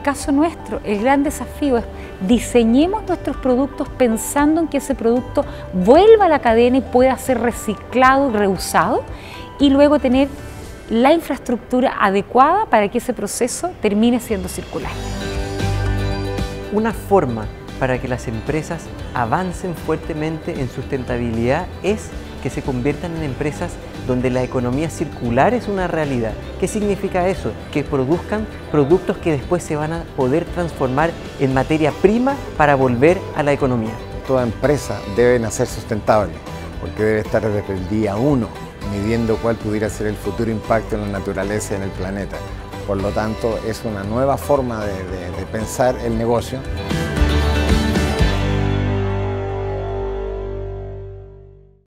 caso nuestro, el gran desafío es diseñemos nuestros productos pensando en que ese producto vuelva a la cadena y pueda ser reciclado reusado y luego tener la infraestructura adecuada para que ese proceso termine siendo circular. Una forma para que las empresas avancen fuertemente en sustentabilidad es que se conviertan en empresas donde la economía circular es una realidad. ¿Qué significa eso? Que produzcan productos que después se van a poder transformar en materia prima para volver a la economía. Toda empresa debe nacer sustentable, porque debe estar desde el día uno midiendo cuál pudiera ser el futuro impacto en la naturaleza y en el planeta. Por lo tanto, es una nueva forma de, de pensar el negocio.